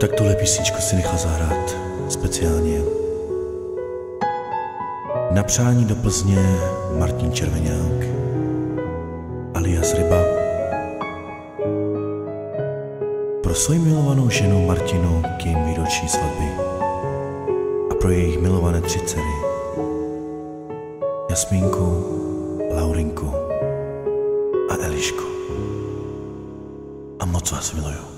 Tak tuhle písničku si nechal zahrát speciálně. Na přání do Plzně Martin Červeňák, alias Ryba. Pro svoji milovanou ženu Martinu k jejím výročí svatby a pro jejich milované tři dcery. Jasmínku, Laurinku a Elišku. A moc vás miluju.